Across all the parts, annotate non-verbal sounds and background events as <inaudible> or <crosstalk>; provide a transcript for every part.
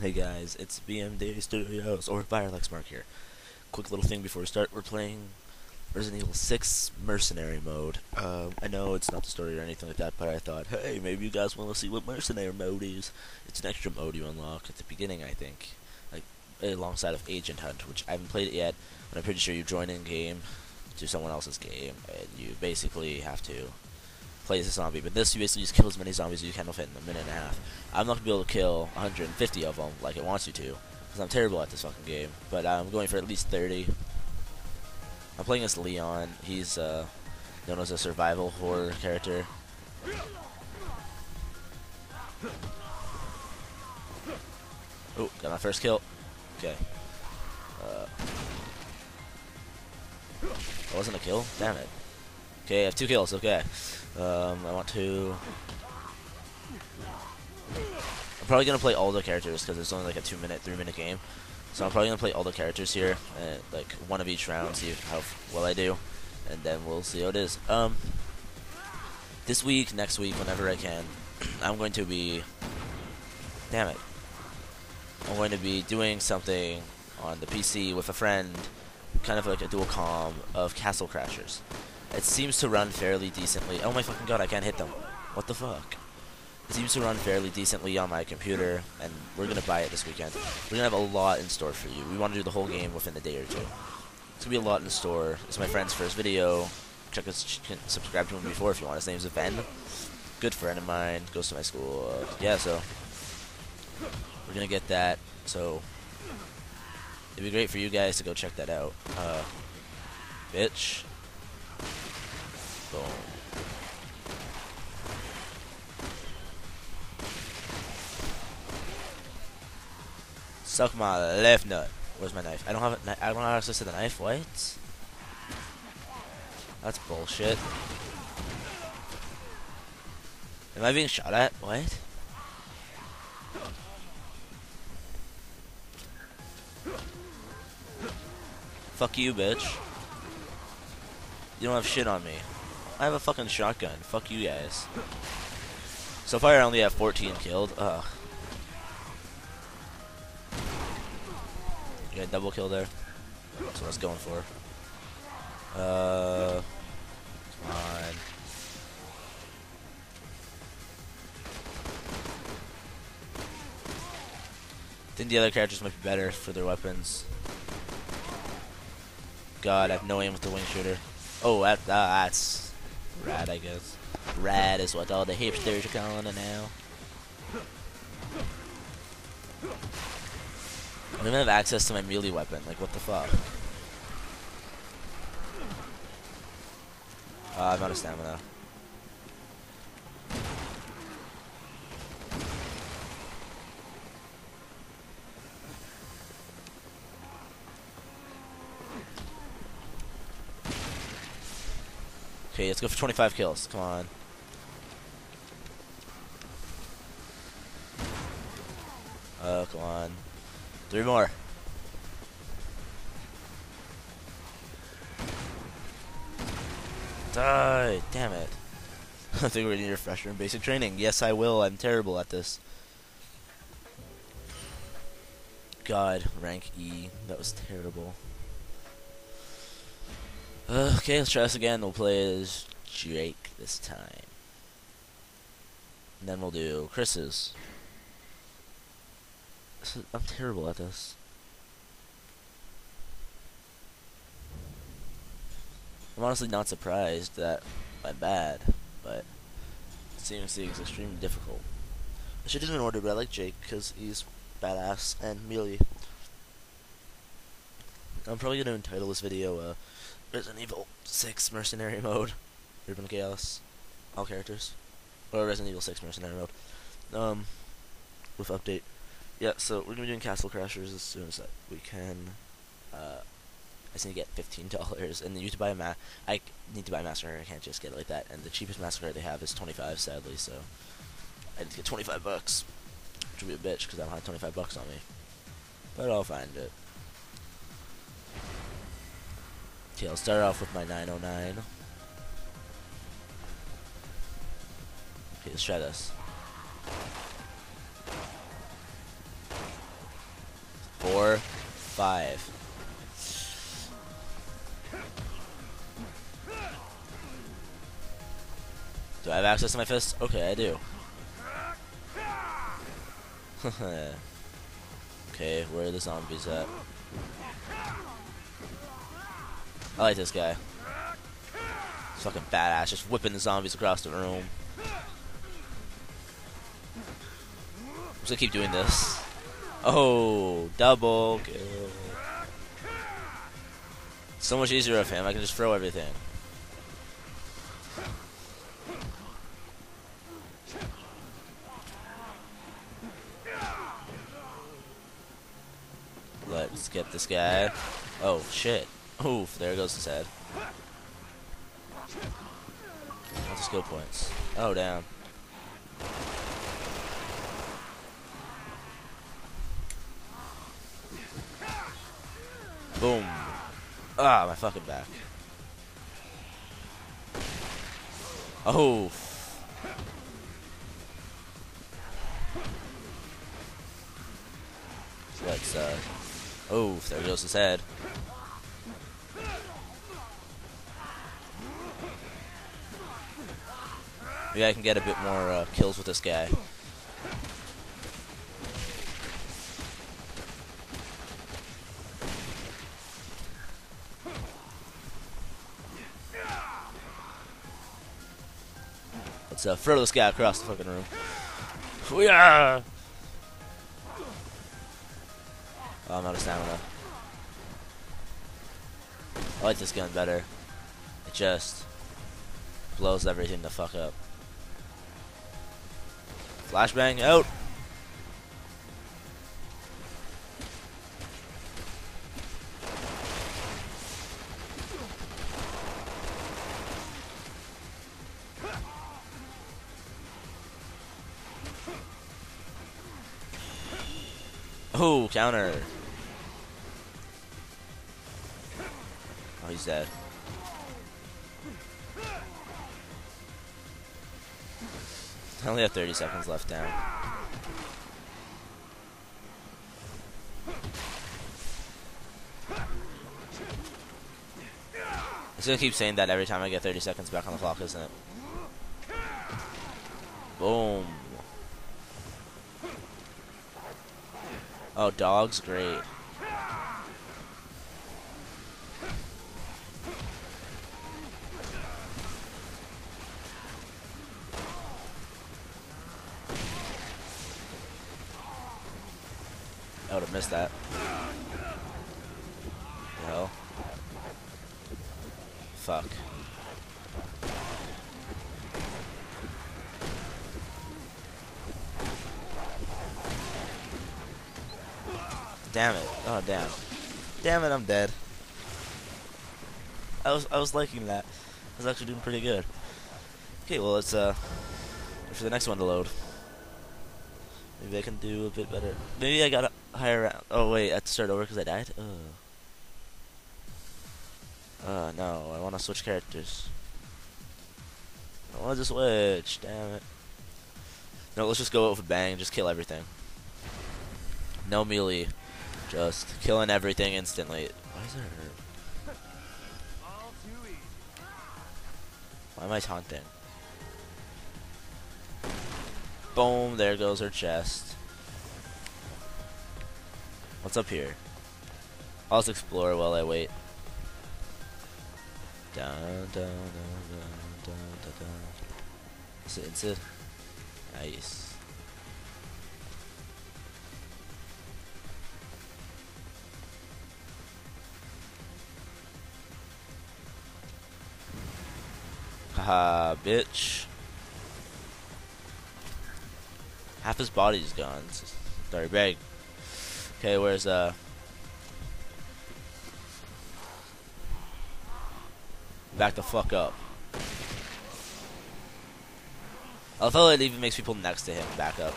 Hey guys, it's BMD Studios or Firelex Mark here. Quick little thing before we start. We're playing Resident Evil 6 Mercenary Mode. Um, I know it's not the story or anything like that, but I thought, hey, maybe you guys want to see what Mercenary Mode is. It's an extra mode you unlock at the beginning, I think, like alongside of Agent Hunt, which I haven't played it yet. But I'm pretty sure you join in game to someone else's game, and you basically have to play as a zombie. But this, you basically just kill as many zombies as you can fit in a minute and a half. I'm not gonna be able to kill 150 of them like it wants you to, because I'm terrible at this fucking game. But I'm going for at least 30. I'm playing as Leon. He's uh, known as a survival horror character. Oh, got my first kill. Okay. Uh, that wasn't a kill? Damn it. Okay, I have two kills. Okay. Um, I want to... I'm probably going to play all the characters because it's only like a two minute, three minute game. So I'm probably going to play all the characters here, and, like one of each round, see how well I do, and then we'll see how it is. Um, this week, next week, whenever I can, <clears throat> I'm going to be... Damn it. I'm going to be doing something on the PC with a friend, kind of like a dual com of Castle Crashers. It seems to run fairly decently. Oh my fucking god, I can't hit them. What the fuck? It seems to run fairly decently on my computer, and we're gonna buy it this weekend. We're gonna have a lot in store for you. We want to do the whole game within a day or two. It's gonna be a lot in store. It's my friend's first video. Check us, subscribe to him before if you want. His name's Ben. Good friend of mine. Goes to my school. Yeah, so we're gonna get that. So it'd be great for you guys to go check that out. Uh, bitch. Suck my left nut. Where's my knife? I don't have a, I don't have access to the knife. What? That's bullshit. Am I being shot at? What? Fuck you, bitch. You don't have shit on me. I have a fucking shotgun. Fuck you guys. So far I only have 14 killed. Ugh. You got double kill there. That's what I was going for. Uh, come on. I think the other characters might be better for their weapons. God, I have no aim with the wing shooter. Oh, that, that's rad, I guess. Rad is what all the hipsters are calling it now. I don't even have access to my melee weapon. Like, what the fuck? Uh, I'm out of stamina. Okay, let's go for 25 kills. Come on. Oh, come on. Three more. Die! Damn it. <laughs> I think we're gonna need a refresher in basic training. Yes, I will. I'm terrible at this. God, rank E. That was terrible. Okay, let's try this again. We'll play as Jake this time. And then we'll do Chris's. I'm terrible at this. I'm honestly not surprised that I'm bad, but CMC is extremely difficult. I should do an order, but I like Jake because he's badass and melee. I'm probably going to entitle this video uh, Resident Evil 6 Mercenary <laughs> Mode. Urban Chaos. All characters. Or Resident Evil 6 Mercenary Mode. Um, with update. Yeah, so we're to be doing Castle Crashers as soon as we can. Uh, I just need to get fifteen <laughs> dollars, and then you need to buy a ma. I need to buy a master I can't just get it like that. And the cheapest master they have is twenty five, sadly. So I need to get twenty five bucks, which will be a bitch because I don't have twenty five bucks on me. But I'll find it. Okay, I'll start off with my 909. Okay, let's try this. Four, five. Do I have access to my fist? Okay, I do. <laughs> okay, where are the zombies at? I like this guy. He's fucking badass, just whipping the zombies across the room. I'm just gonna keep doing this. Oh, double kill. So much easier with him, I can just throw everything. Let's get this guy. Oh, shit. Oof, there goes his head. What's the skill points? Oh, damn. Boom. Ah, my fucking back. Oh. Let's, uh... Oh, there goes his head. Maybe I can get a bit more uh, kills with this guy. Let's uh, throw this guy across the fucking room. Yeah. Oh, I'm out of stamina. I like this gun better. It just blows everything the fuck up. Flashbang out. Oh, counter. Oh, he's dead. I only have 30 seconds left now. It's gonna keep saying that every time I get 30 seconds back on the clock, isn't it? Boom. Oh, dog's great. Would have missed that. The hell? Fuck. Damn it. Oh damn. Damn it, I'm dead. I was I was liking that. I was actually doing pretty good. Okay, well let's uh for the next one to load. Maybe I can do a bit better. Maybe I got a higher round. Oh wait, I have to start over because I died. Ugh. Uh no, I want to switch characters. I want to switch. Damn it. No, let's just go with a bang. And just kill everything. No melee. Just killing everything instantly. Why is it hurt? Why am I taunting? Boom, there goes her chest. What's up here? I'll just explore while I wait. Dun, dun, dun, dun, dun, dun. Is it, is it? Nice. Haha, bitch. Half his body's gone. It's Sorry, bag. Okay, where's uh? Back the fuck up. I it even makes people next to him back up.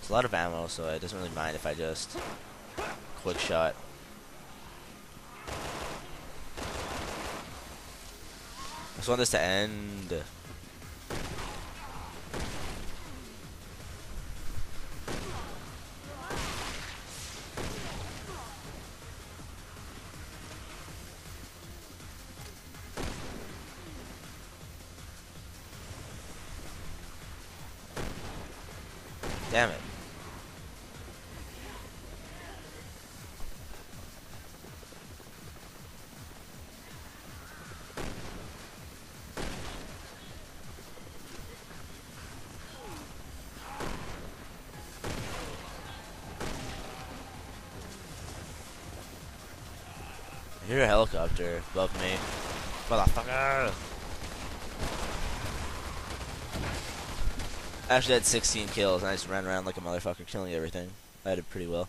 It's a lot of ammo, so it doesn't really mind if I just quick shot. I just want this to end. Damn it. I hear a helicopter above me. Motherfucker! I actually had 16 kills, and I just ran around like a motherfucker, killing everything. I did pretty well.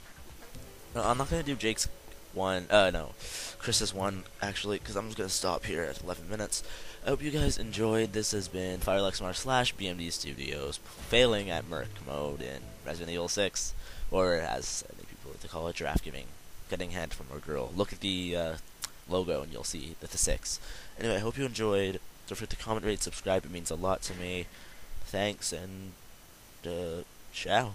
No, I'm not gonna do Jake's one. Uh, no, Chris's one actually, because I'm just gonna stop here at 11 minutes. I hope you guys enjoyed. This has been FireLexMar slash BMD Studios, failing at Merc mode in Resident Evil 6, or as many people like to call it, draft Giving, getting hand from a girl. Look at the uh, logo, and you'll see that the six. Anyway, I hope you enjoyed. Don't forget to comment, rate, subscribe. It means a lot to me. Thanks, and uh, ciao.